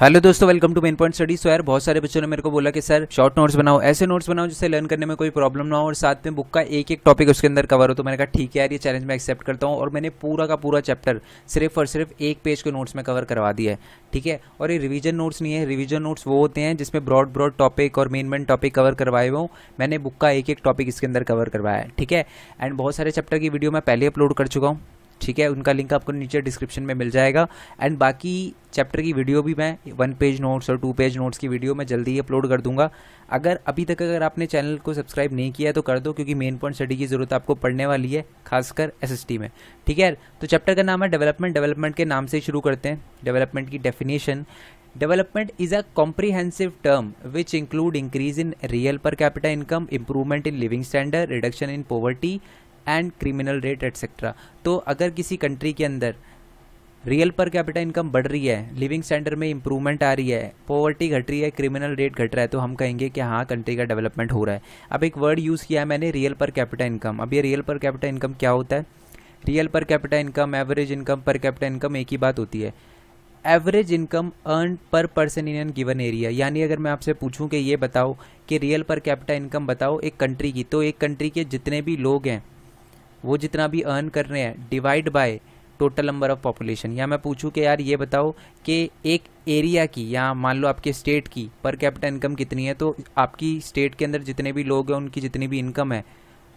Hello दोस्तों welcome to main point study so यार, बहुत सारे बच्चों ने मेरे को बोला कि, सर शॉर्ट नोट्स बनाओ। ऐसे नोट्स बनाओ जिससे लर्न करने में कोई प्रॉब्लम ना हो और साथ में बुक का एक एक टॉपिक उसके अंदर कवर हो। तो मैंने कहा, ठीक है यार, ये चैलेंज मैं एक्सेप्ट करता हूँ। और मैंने पूरा का पूरा चैप्टर सिर्फ़ और सिर्फ़ एक पेज के नोट्स में कवर करवा दिया है, ठीक है? और ये रिविजन नोट्स नहीं है रिविजन नोट्स वो होते हैं जिसमें ब्रॉड ब्रॉड टॉपिक और मेन मेन टॉपिक कवर करवाए हुए मैंने बुक का एक एक टॉपिक इसके अंदर कवर करवाया है, ठीक है? एंड बहुत सारे चैप्टर की वीडियो मैं पहले अपलोड कर चुका हूँ। ठीक है, उनका लिंक आपको नीचे डिस्क्रिप्शन में मिल जाएगा। एंड बाकी चैप्टर की वीडियो भी मैं वन पेज नोट्स और टू पेज नोट्स की वीडियो मैं जल्दी ही अपलोड कर दूँगा। अगर अभी तक अगर आपने चैनल को सब्सक्राइब नहीं किया तो कर दो, क्योंकि मेन पॉइंट स्टडी की ज़रूरत आपको पढ़ने वाली है, खासकर एसएसटी में। ठीक है तो चैप्टर का नाम है डेवलपमेंट डेवलपमेंट के नाम से शुरू करते हैं। डेवलपमेंट की definition development is a comprehensive term which include increase in real per capita income improvement in living standard reduction in poverty and criminal rate etcetera तो अगर किसी कंट्री के अंदर रियल पर कैपिटा इनकम बढ़ रही है living standard में improvement आ रही है पॉवर्टी घट रही है क्रिमिनल रेट घट रहा है तो हम कहेंगे कि हाँ कंट्री का डेवलपमेंट हो रहा है। अब एक वर्ड यूज़ किया है मैंने रियल पर कैपिटा इनकम अब ये रियल पर कैपिटा इनकम क्या होता है? Real per capita income average income per capita income एक ही बात होती है। Average income earn per person in an given area यानी अगर मैं आपसे पूछूँ कि ये बताओ कि रियल पर कैपिटा इनकम बताओ एक कंट्री की तो एक कंट्री के जितने भी लोग हैं वो जितना भी अर्न कर रहे हैं divide by total number of population या मैं पूछूँ कि यार ये बताओ कि एक एरिया की या मान लो आपके स्टेट की पर कैपिटल इनकम कितनी है तो आपकी स्टेट के अंदर जितने भी लोग हैं, उनकी जितनी भी इनकम है,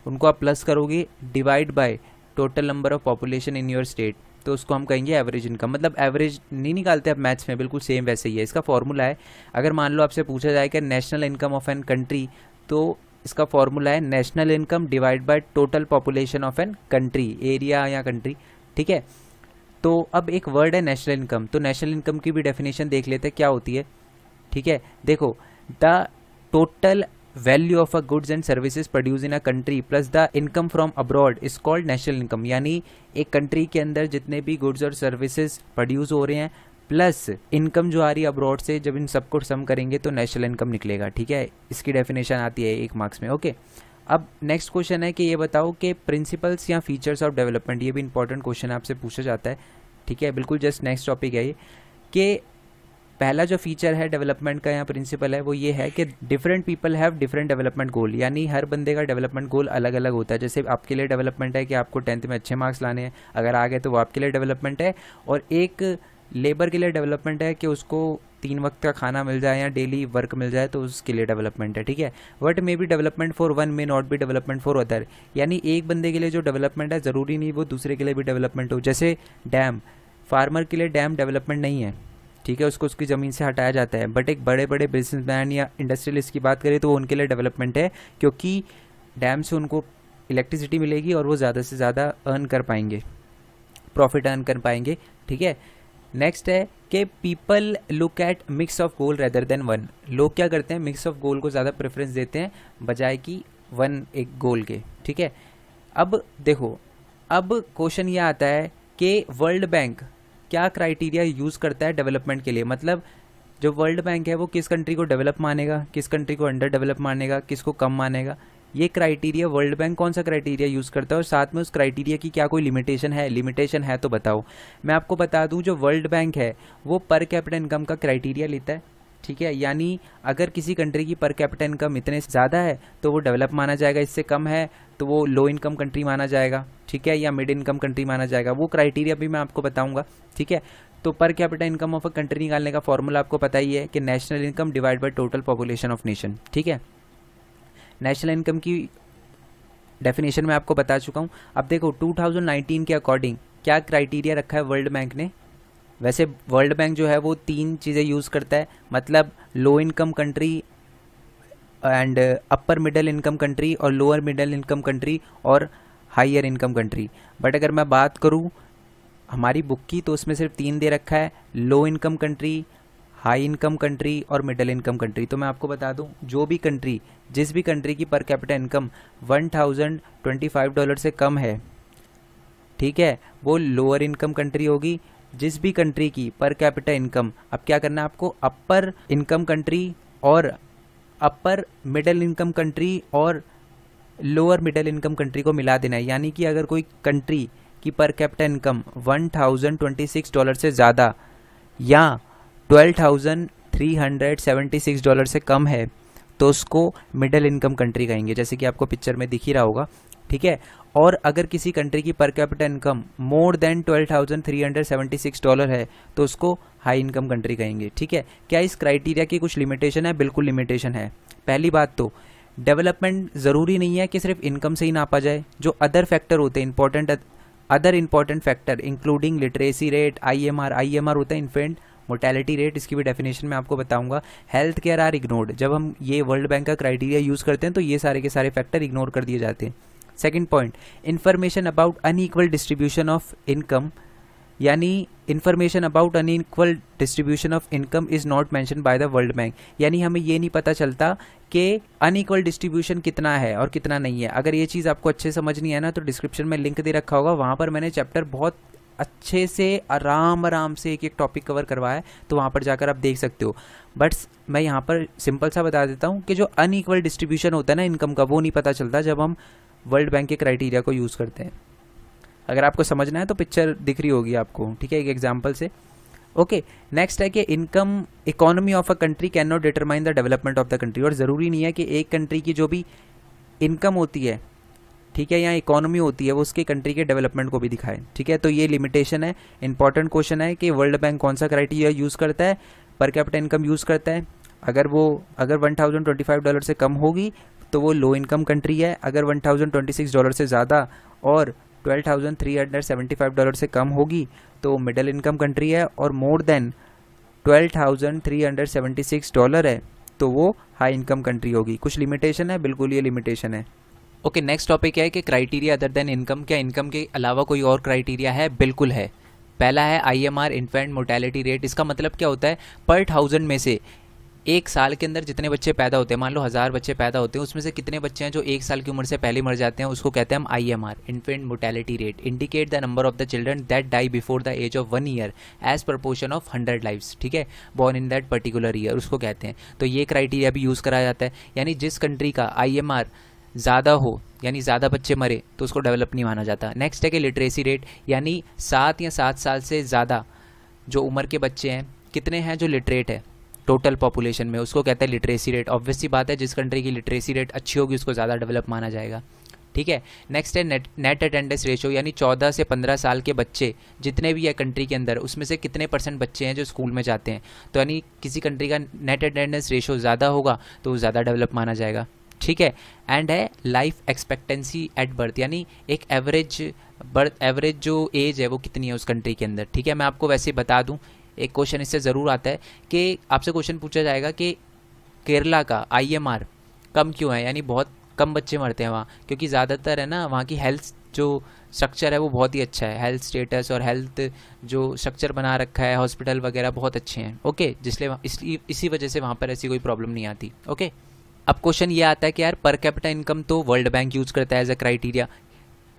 उनको आप प्लस करोगे divide by total number of population in your state तो उसको हम कहेंगे एवरेज इनकम मतलब एवरेज नहीं निकालते आप मैथ्स में, बिल्कुल सेम वैसे ही है। इसका फॉर्मूला है, अगर मान लो आपसे पूछा जाए कि national income of an country तो इसका फॉर्मूला है national income divide by total population of an country area या कंट्री ठीक है? तो अब एक वर्ड है नेशनल इनकम तो नेशनल इनकम की भी डेफिनेशन देख लेते हैं, क्या होती है? ठीक है? देखो the total value of a goods and services produce in a country plus the income from abroad is called national income यानी एक कंट्री के अंदर जितने भी गुड्स और सर्विसेज़ प्रोड्यूस हो रहे हैं प्लस इनकम जो आ रही है अब्रॉड से, जब इन सबको सम करेंगे तो नेशनल इनकम निकलेगा, ठीक है? इसकी डेफिनेशन आती है एक मार्क्स में, ओके? अब नेक्स्ट क्वेश्चन है कि ये बताओ कि प्रिंसिपल्स या फीचर्स ऑफ़ डेवलपमेंट ये भी इंपॉर्टेंट क्वेश्चन आपसे पूछा जाता है, ठीक है? बिल्कुल जस्ट नेक्स्ट टॉपिक है ये, कि पहला जो फीचर है डेवलपमेंट का यहाँ प्रिंसिपल है, वो ये है कि different people have different development goal यानी हर बंदे का डेवलपमेंट गोल अलग अलग होता है। जैसे आपके लिए डेवलपमेंट है कि आपको टेंथ में अच्छे मार्क्स लाने हैं, अगर आ गए तो वो आपके लिए डेवलपमेंट है, और एक लेबर के लिए डेवलपमेंट है कि उसको तीन वक्त का खाना मिल जाए या डेली वर्क मिल जाए तो उसके लिए डेवलपमेंट है, ठीक है? What may be development for one may not be development for other यानी एक बंदे के लिए जो डेवलपमेंट है, ज़रूरी नहीं वो दूसरे के लिए भी डेवलपमेंट हो। जैसे डैम फार्मर के लिए डैम डेवलपमेंट नहीं है, ठीक है? उसको उसकी ज़मीन से हटाया जाता है। बट एक बड़े बड़े बिजनेसमैन या इंडस्ट्रियलिस्ट की बात करें तो वो उनके लिए डेवलपमेंट है, क्योंकि डैम से उनको इलेक्ट्रिसिटी मिलेगी और वो ज़्यादा से ज़्यादा अर्न कर पाएँगे प्रॉफिट अर्न कर पाएँगे, ठीक है? नेक्स्ट है कि people look at mix of goal rather than one लोग क्या करते हैं? मिक्स ऑफ़ गोल को ज़्यादा प्रेफरेंस देते हैं, बजाय कि वन एक गोल के। ठीक है? अब देखो, अब क्वेश्चन ये आता है कि वर्ल्ड बैंक क्या क्राइटेरिया यूज़ करता है डेवलपमेंट के लिए? मतलब जो वर्ल्ड बैंक है वो किस कंट्री को डेवलप मानेगा? किस कंट्री को अंडर डेवलप मानेगा? किसको कम मानेगा? ये क्राइटेरिया वर्ल्ड बैंक कौन सा क्राइटेरिया यूज़ करता है और साथ में उस क्राइटेरिया की क्या कोई लिमिटेशन है? लिमिटेशन है तो बताओ। मैं आपको बता दूँ, जो वर्ल्ड बैंक है, वो पर कैपिटल इनकम का क्राइटेरिया लेता है। ठीक है? यानी अगर किसी कंट्री की पर कैपिटल इनकम इतने ज़्यादा है तो वो डेवलप माना जाएगा। इससे कम है तो वो लो इनकम कंट्री माना जाएगा। ठीक है? या मिड इनकम कंट्री माना जाएगा। वो क्राइटेरिया भी मैं आपको बताऊँगा। ठीक है? तो per capital income of a country निकालने का फॉर्मूला आपको पता ही है कि national income divide by total population of nation ठीक है? नेशनल इनकम की डेफिनेशन मैं आपको बता चुका हूँ। अब देखो 2019 के अकॉर्डिंग क्या क्राइटेरिया रखा है वर्ल्ड बैंक ने? वैसे वर्ल्ड बैंक जो है वो तीन चीज़ें यूज़ करता है। मतलब low income country and upper middle income country और लोअर मिडल इनकम कंट्री और हाइयर इनकम कंट्री बट अगर मैं बात करूँ, हमारी बुक की तो उसमें सिर्फ़ तीन दे रखा है। Low income country high income country और मिडिल इनकम कंट्री। तो मैं आपको बता दूँ, जो भी कंट्री, जिस भी कंट्री की per capital income one thousand twenty five dollar से कम है, ठीक है, वो लोअर इनकम कंट्री होगी। जिस भी कंट्री की पर कैपिटल इनकम, अब क्या करना है आपको? अपर इनकम कंट्री और अपर मिडिल इनकम कंट्री और लोअर मिडिल इनकम कंट्री को मिला देना है। यानी कि अगर कोई कंट्री की per capital income one thousand twenty six dollar से ज़्यादा, या twelve thousand three hundred seventy six dollar से कम है तो उसको मिडिल इनकम कंट्री कहेंगे, जैसे कि आपको पिक्चर में दिख ही रहा होगा, ठीक है? और अगर किसी कंट्री की per capital income more than twelve thousand three hundred seventy six dollar है तो उसको हाई इनकम कंट्री कहेंगे, ठीक है? क्या इस क्राइटेरिया की कुछ लिमिटेशन है? बिल्कुल लिमिटेशन है। पहली बात तो डेवलपमेंट ज़रूरी नहीं है कि सिर्फ़ इनकम से ही नापा जाए। जो अदर फैक्टर होते हैं important other important factor including literacy rate I M R I M R होता है इन्फेंट मोटेलिटी रेट इसकी भी डेफिनेशन मैं आपको बताऊँगा। हेल्थ केयर आर इग्नोर्ड जब हम ये वर्ल्ड बैंक का क्राइटेरिया यूज़ करते हैं तो ये सारे के सारे फैक्टर इग्नोर कर दिए जाते हैं। Second point information about unequal distribution of income यानी information about unequal distribution of income is not mention by the world bank यानी हमें ये नहीं पता चलता कि अनइक्वल डिस्ट्रीब्यूशन कितना है और कितना नहीं है। अगर ये चीज़ आपको अच्छे समझ नहीं है ना तो डिस्क्रिप्शन में लिंक दे रखा होगा। वहाँ पर मैंने चैप्टर बहुत अच्छे से, आराम आराम से एक एक टॉपिक कवर करवाया है तो वहाँ पर जाकर आप देख सकते हो। बट मैं यहाँ पर सिंपल सा बता देता हूँ कि जो अनइक्वल डिस्ट्रीब्यूशन होता है ना इनकम का, वो नहीं पता चलता जब हम वर्ल्ड बैंक के क्राइटेरिया को यूज़ करते हैं। अगर आपको समझना है तो पिक्चर दिख रही होगी आपको, ठीक है? एक एग्ज़ाम्पल से। ओके नेक्स्ट है कि income economy of a country can not determine the development of the country और ज़रूरी नहीं है कि एक कंट्री की जो भी इनकम होती है ठीक है या इकोनॉमी होती है, वो उसके कंट्री के डेवलपमेंट को भी दिखाए, ठीक है? तो ये लिमिटेशन है इंपॉर्टेंट क्वेश्चन है कि वर्ल्ड बैंक कौन सा क्राइटेरिया यूज़ करता है पर कैपिटल इनकम यूज़ करता है? अगर वो, अगर one thousand twenty five dollar से कम होगी तो वो लो इनकम कंट्री है, अगर one thousand twenty six dollar से ज़्यादा और twelve thousand three hundred seventy five dollar से कम होगी तो मिडिल इनकम कंट्री है और more than twelve thousand three hundred seventy six dollar है तो वो हाई इनकम कंट्री होगी। कुछ लिमिटेशन है? बिल्कुल ये लिमिटेशन है। ओके नेक्स्ट टॉपिक है कि क्राइटेरिया अदर देन इनकम क्या इनकम के अलावा कोई और क्राइटेरिया है? बिल्कुल है। पहला है I M R infant mortality rate इसका मतलब क्या होता है? पर थाउज़ेंड में से एक साल के अंदर जितने बच्चे पैदा होते हैं, मान लो हज़ार बच्चे पैदा होते हैं, उसमें से कितने बच्चे हैं जो एक साल की उम्र से पहले मर जाते हैं, उसको कहते हैं हम I M R infant mortality rate indicate the number of the children that die before the age of one year as proportion of hundred lifes ठीक है? Born in that particular year उसको कहते हैं। तो ये क्राइटेरिया भी use करा जाता है। यानी जिस कंट्री का आई एम आर ज़्यादा हो, यानी ज़्यादा बच्चे मरे तो उसको डेवलप नहीं माना जाता। नेक्स्ट है कि लिटरेसी रेट यानी सात या सात साल से ज़्यादा जो उम्र के बच्चे हैं, कितने हैं जो लिटरेट है टोटल पॉपुलेशन में। उसको कहते हैं लिटरेसी रेट ऑब्वियसली बात है, जिस कंट्री की लिटरेसी रेट अच्छी होगी, उसको ज़्यादा डेवलप माना जाएगा। ठीक है? नेक्स्ट है नेट नेट अटेंडेंस रेशो यानी 14 से 15 साल के बच्चे, जितने भी है कंट्री के अंदर, उसमें से कितने परसेंट बच्चे हैं जो स्कूल में जाते हैं। तो यानी किसी कंट्री का नेट अटेंडेंस रेशो ज़्यादा होगा तो ज़्यादा डेवलप माना जाएगा। ठीक है? एंड है लाइफ एक्सपेक्टेंसी एट बर्थ यानी एक एवरेज बर्थ एवरेज जो एज है वो कितनी है उस कंट्री के अंदर, ठीक है? मैं आपको वैसे बता दूँ, एक क्वेश्चन इससे ज़रूर आता है कि आपसे क्वेश्चन पूछा जाएगा कि केरला का आईएमआर कम क्यों है? यानी बहुत कम बच्चे मरते हैं वहाँ, क्योंकि ज़्यादातर है ना वहाँ की हेल्थ जो स्ट्रक्चर है वो बहुत ही अच्छा है। हेल्थ स्टेटस और हेल्थ जो स्ट्रक्चर बना रखा है हॉस्पिटल वगैरह बहुत अच्छे हैं ओके जिसलिए इसलिए इसी वजह से वहाँ पर ऐसी कोई प्रॉब्लम नहीं आती ओके अब क्वेश्चन ये आता है कि यार पर कैपिटल इनकम तो वर्ल्ड बैंक यूज़ करता है एज अ क्राइटेरिया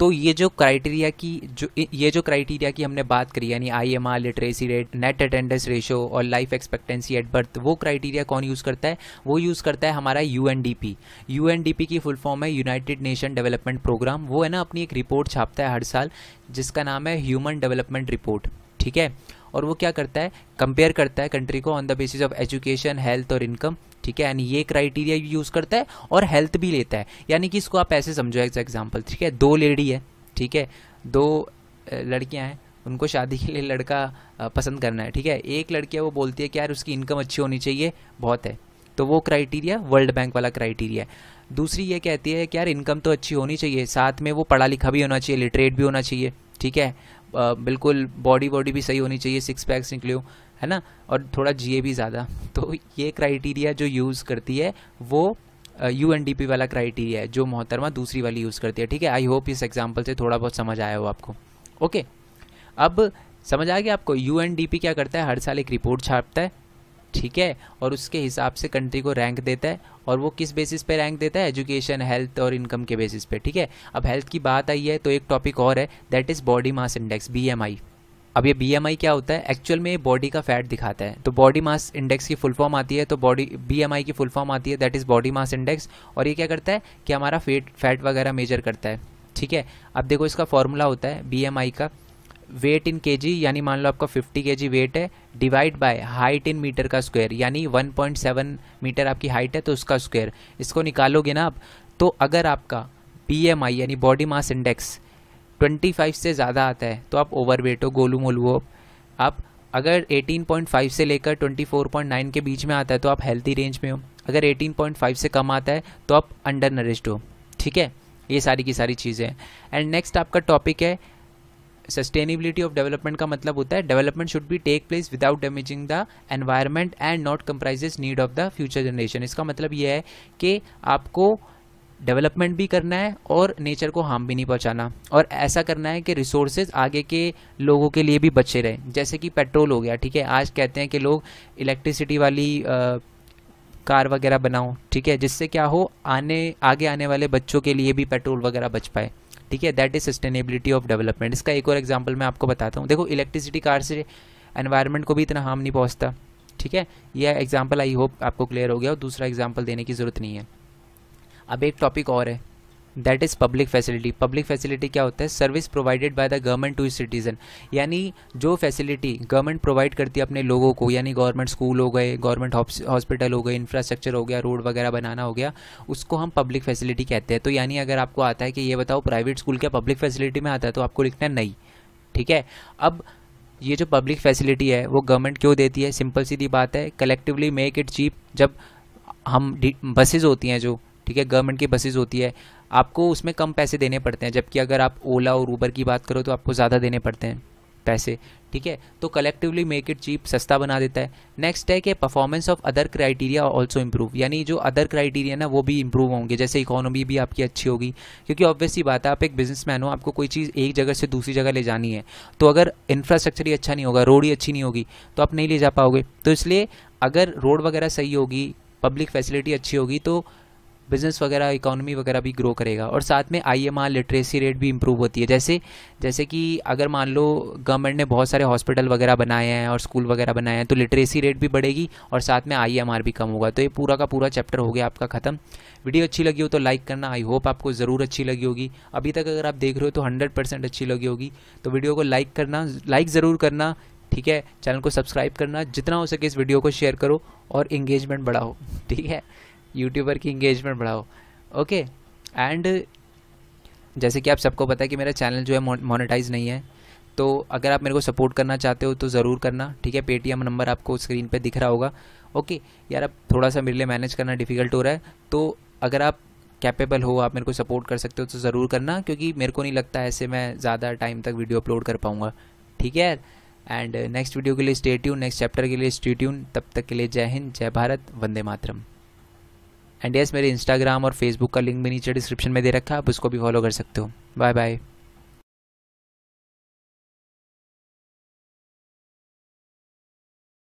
तो ये जो क्राइटेरिया की, जो ये जो क्राइटेरिया की हमने बात करी, यानी I M R literacy rate net attendance ratio और लाइफ एक्सपेक्टेंसी एट बर्थ वो क्राइटेरिया कौन यूज़ करता है? वो यूज़ करता है हमारा U N D P U N D P की फुल फॉर्म है यूनाइटेड नेशन डेवलपमेंट प्रोग्राम वो है ना अपनी एक रिपोर्ट छापता है हर साल, जिसका नाम है ह्यूमन डेवलपमेंट रिपोर्ट ठीक है? और वो क्या करता है? कंपेयर करता है कंट्री को on the basis of education health और इनकम ठीक है? यानी ये क्राइटेरिया यूज़ करता है और हेल्थ भी लेता है। यानी कि इसको आप ऐसे समझो एज एग्ज़ाम्पल ठीक है? दो लेडी है, ठीक है? दो लड़कियाँ हैं, उनको शादी के लिए लड़का पसंद करना है, ठीक है? एक लड़की है, वो बोलती है कि यार उसकी इनकम अच्छी होनी चाहिए, बहुत है। तो वो क्राइटेरिया वर्ल्ड बैंक वाला क्राइटेरिया है। दूसरी ये कहती है कि यार इनकम तो अच्छी होनी चाहिए, साथ में वो पढ़ा लिखा भी होना चाहिए लिटरेट भी होना चाहिए, ठीक है? बिल्कुल बॉडी बॉडी भी सही होनी चाहिए सिक्स पैक्स निकले है ना? और थोड़ा जिए भी ज़्यादा। तो ये क्राइटेरिया जो यूज़ करती है, वो यू एन डी पी वाला क्राइटेरिया है, जो मोहतरमा दूसरी वाली यूज़ करती है, ठीक है? आई होप इस एग्ज़ाम्पल से थोड़ा बहुत समझ आया हो आपको। ओके अब समझ आ गया आपको यू एन डी पी क्या करता है? हर साल एक रिपोर्ट छापता है, ठीक है? और उसके हिसाब से कंट्री को रैंक देता है, और वो किस बेसिस पे रैंक देता है? एजुकेशन हेल्थ और इनकम के बेसिस पे, ठीक है? अब हेल्थ की बात आई है तो एक टॉपिक और है that is body mass index BMI अब ये बीएमआई क्या होता है? एक्चुअल में बॉडी का फैट दिखाता है। तो बॉडी मास इंडेक्स की फुल फॉर्म आती है तो बॉडी बीएमआई की फुल फॉर्म आती है that is body mass index और ये क्या करता है कि हमारा फेट फैट वगैरह मेजर करता है। ठीक है? अब देखो इसका फॉर्मूला होता है बीएमआई का। वेट इन केजी यानी मान लो आपका 50 केजी वेट है divide by height in meter का स्क्वायर यानी 1.7 मीटर आपकी हाइट है तो उसका स्क्वायर इसको निकालोगे ना आप तो अगर आपका बीएमआई यानी बॉडी मास इंडेक्स 25 से ज़्यादा आता है तो आप ओवरवेट हो, गोलू मोलू हो, आप अगर 18.5 से लेकर 24.9 के बीच में आता है तो आप हेल्थी रेंज में हो। अगर 18.5 से कम आता है तो आप अंडर नरिस्ड हो। ठीक है? ये सारी की सारी चीज़ें एंड नेक्स्ट आपका टॉपिक है सस्टेनेबिलिटी ऑफ़ डेवलपमेंट का मतलब होता है development should be take place without damaging the environment and not compromises need of the future generation इसका मतलब ये है कि आपको डेवलपमेंट भी करना है और नेचर को हार्म भी नहीं पहुंचाना। और ऐसा करना है कि रिसोर्सेज आगे के लोगों के लिए भी बचे रहें। जैसे कि पेट्रोल हो गया ठीक है? आज कहते हैं कि लोग इलेक्ट्रिसिटी वाली आ, कार वगैरह बनाओ ठीक है? जिससे क्या हो आने आगे आने वाले बच्चों के लिए भी पेट्रोल वगैरह बच पाए ठीक है? That is sustainability of development इसका एक और एग्ज़ाम्पल मैं आपको बताता हूँ। देखो इलेक्ट्रिसिटी कार से एनवायरनमेंट को भी इतना हार्म नहीं पहुँचता ठीक है? यह एग्ज़ाम्पल आई होप आपको क्लियर हो गया। और दूसरा एग्ज़ाम्पल देने की ज़रूरत नहीं है। अब एक टॉपिक और है. That is public facility public facility क्या होता है? Service provided by the government to citizen यानी जो फैसिलिटी गवर्नमेंट प्रोवाइड करती है अपने लोगों को, यानी गवर्नमेंट स्कूल हो गए गवर्नमेंट हॉस्पिटल हो गए इंफ्रास्ट्रक्चर हो गया रोड वगैरह बनाना हो गया, उसको हम पब्लिक फैसिलिटी कहते हैं. तो यानी अगर आपको आता है कि ये बताओ प्राइवेट स्कूल क्या पब्लिक फैसिलिटी में आता है तो आपको लिखना है नहीं. ठीक है? अब ये जो पब्लिक फैसिलिटी है, वो गवर्नमेंट क्यों देती है? सिंपल सीधी बात है. कलेक्टिवली मेक इट चीप जब हम बसेज होती हैं जो ठीक है गवर्नमेंट की बसेज होती है, आपको उसमें कम पैसे देने पड़ते हैं, जबकि अगर आप ओला और ऊबर की बात करो तो आपको ज़्यादा देने पड़ते हैं पैसे, ठीक है? तो कलेक्टिवली मेक इट चीप सस्ता बना देता है। नेक्स्ट है कि performance of other criteria also improve यानी जो अदर क्राइटेरिया ना, वो भी इम्प्रूव होंगे, जैसे इकोनॉमी भी आपकी अच्छी होगी, क्योंकि ऑब्वियसली बात है, आप एक बिजनेसमैन हो, आपको कोई चीज़ एक जगह से दूसरी जगह ले जानी है तो अगर इंफ्रास्ट्रक्चर ही अच्छा नहीं होगा रोड ही अच्छी नहीं होगी तो आप नहीं ले जा पाओगे। तो इसलिए अगर रोड वगैरह सही होगी पब्लिक फैसिलिटी अच्छी होगी तो बिज़नेस वगैरह इकोनॉमी वगैरह भी ग्रो करेगा। और साथ में I M R literacy rate भी इम्प्रूव होती है। जैसे जैसे कि अगर मान लो गवर्नमेंट ने बहुत सारे हॉस्पिटल वगैरह बनाए हैं और स्कूल वगैरह बनाए हैं तो लिटरेसी रेट भी बढ़ेगी और साथ में आई एम आर भी कम होगा। तो ये पूरा का पूरा चैप्टर हो गया आपका ख़त्म। वीडियो अच्छी लगी हो तो लाइक करना। आई होप आपको ज़रूर अच्छी लगी होगी। अभी तक अगर आप देख रहे हो तो हंड्रेड परसेंट अच्छी लगी होगी। तो वीडियो को लाइक करना लाइक ज़रूर करना, ठीक है? चैनल को सब्सक्राइब करना। जितना हो सके इस वीडियो को शेयर करो और इंगेजमेंट बढ़ाओ, ठीक है? यूट्यूबर की इंगेजमेंट बढ़ाओ। ओके एंड जैसे कि आप सबको पता है कि मेरा चैनल जो है मोनेटाइज नहीं है तो अगर आप मेरे को सपोर्ट करना चाहते हो तो ज़रूर करना, ठीक है? पेटीएम नंबर आपको स्क्रीन पे दिख रहा होगा। ओके यार, अब थोड़ा सा मेरे लिए मैनेज करना डिफ़िकल्ट हो रहा है तो अगर आप कैपेबल हो, आप मेरे को सपोर्ट कर सकते हो तो ज़रूर करना, क्योंकि मेरे को नहीं लगता ऐसे मैं ज़्यादा टाइम तक वीडियो अपलोड कर पाऊँगा। ठीक है? यार एंड नेक्स्ट वीडियो के लिए स्टे ट्यून नेक्स्ट चैप्टर के लिए स्टे ट्यून तब तक के लिए जय हिंद, जय भारत, वंदे मातरम। एंड यस मेरे इंस्टाग्राम और फेसबुक का लिंक भी नीचे डिस्क्रिप्शन में दे रखा है, आप उसको भी फॉलो कर सकते हो। Bye bye